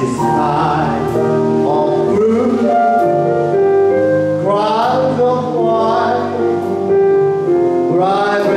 this time of white,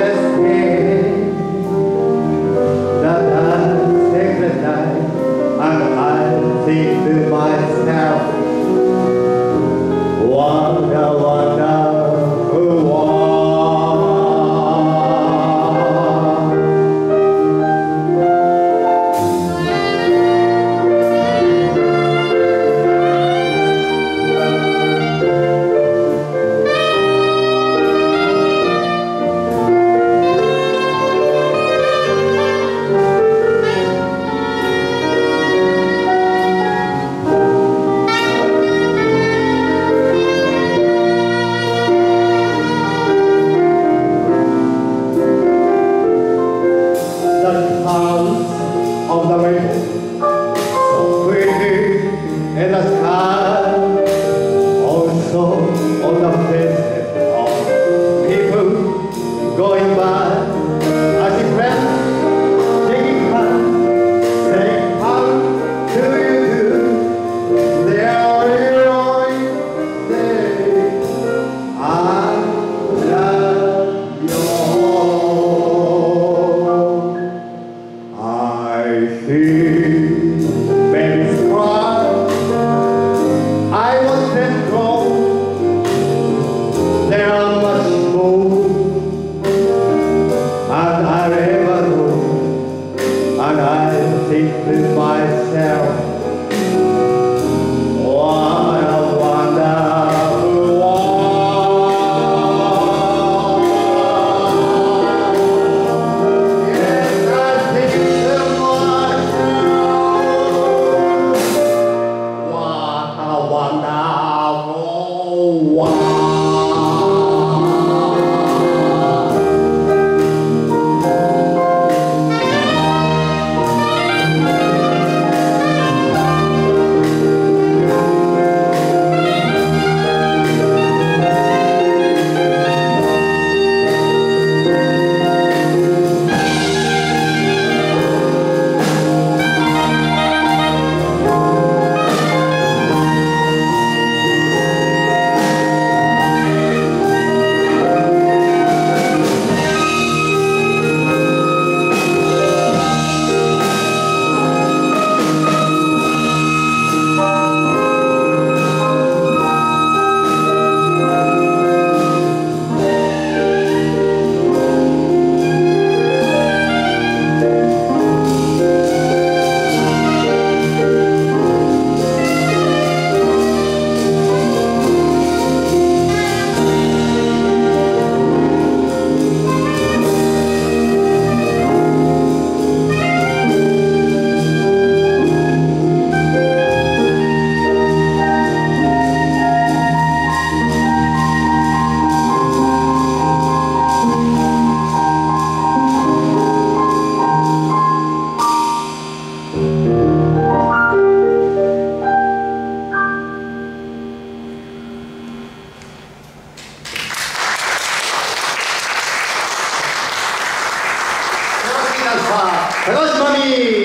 Rosmami!